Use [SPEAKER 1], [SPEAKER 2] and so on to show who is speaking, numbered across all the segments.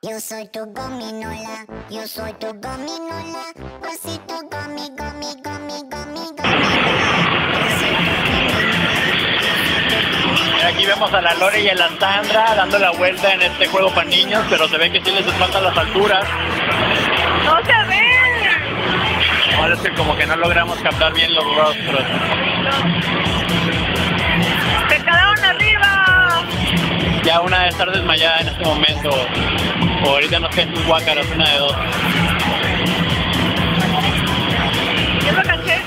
[SPEAKER 1] Yo soy tu gominola, yo soy tu gominola, osito gomi, gomi, gomi, gomi, gomi.
[SPEAKER 2] Aquí vemos a la Lore y a la Sandra dando la vuelta en este juego para niños, pero se ve que sí les faltan las alturas.
[SPEAKER 3] ¡No se ven!
[SPEAKER 2] Ahora es que como que no logramos captar bien los rostros.
[SPEAKER 3] ¡Se quedaron arriba!
[SPEAKER 2] Ya una de estar desmayada en este momento. O ahorita nos quedan sus guácaras, una de dos.
[SPEAKER 3] Ya lo caché.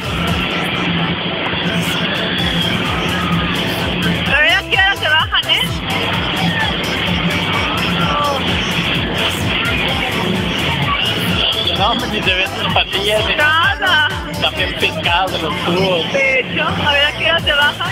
[SPEAKER 3] A ver a qué hora se bajan, ¿eh?
[SPEAKER 2] No, ni se ven sus patillas, ni
[SPEAKER 3] Nada.
[SPEAKER 2] también pescados de los tubos.
[SPEAKER 3] De hecho, a ver a qué hora se bajan.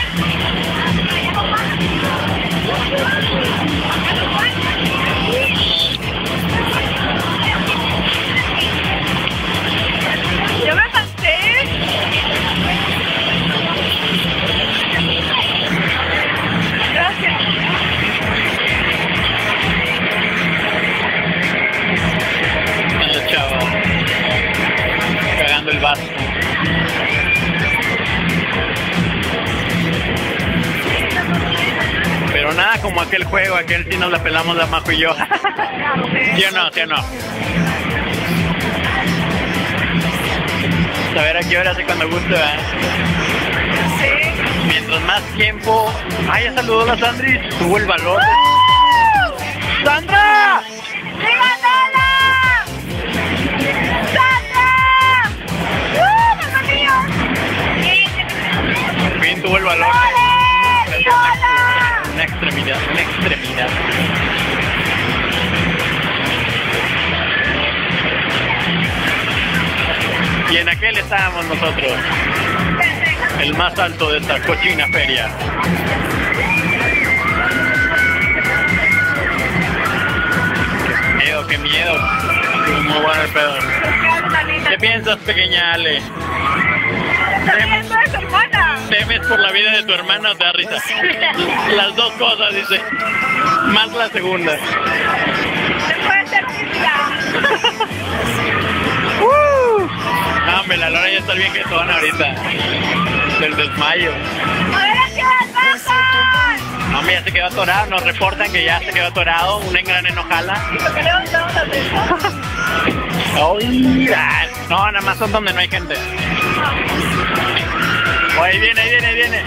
[SPEAKER 2] Pero nada como aquel juego, aquel sí nos la pelamos la Majo y yo. ¿Sí o no? ¿Sí o no? A ver a qué hora hace cuando guste, ¿verdad?
[SPEAKER 3] Sí.
[SPEAKER 2] Mientras más tiempo. ¡Ay, ya saludó la Sandri! Tuvo el valor. ¡Sandra! Una extremidad, una extremidad. Y en aquel estábamos nosotros, el más alto de esta cochina feria. Miedo, qué miedo. Muy bueno el pedo. ¿Qué piensas, pequeña Ale? ¿Temes por la vida de tu hermana o te da risa? Las dos cosas, dice. Más la segunda.
[SPEAKER 3] Se puede ser tímida.
[SPEAKER 2] No, hombre, la Lora ya está bien que son ahorita. Del desmayo. No, hombre, ya se quedó atorado. Nos reportan que ya se quedó atorado. Un engrane no jala. No, nada más son donde no hay gente. Ahí viene, ahí viene, ahí viene.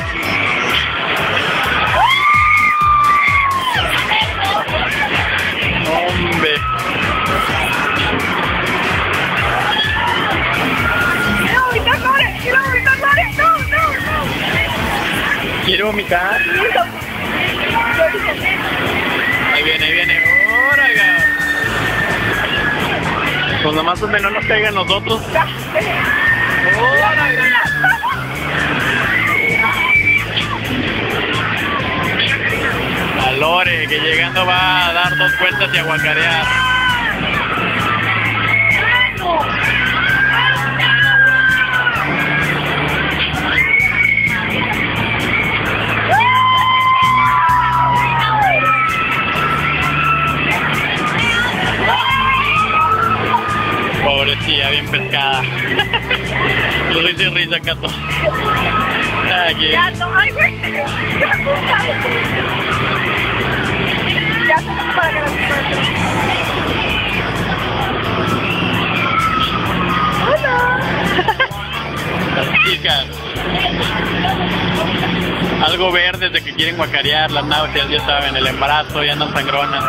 [SPEAKER 2] Hombre.
[SPEAKER 3] ¡Quiero vomitar.
[SPEAKER 2] Ahí viene, ahí viene. Pues nomás donde no nos caigan nosotros. Lore, que llegando va a dar dos vueltas y a guacarear. Pobrecilla, bien pescada. Lo hice risa, Cato. Aquí.
[SPEAKER 3] Hola.
[SPEAKER 2] Chicas. Algo verde de que quieren guacarear, las náuseas, ya saben, el embarazo, ya andan sangronas.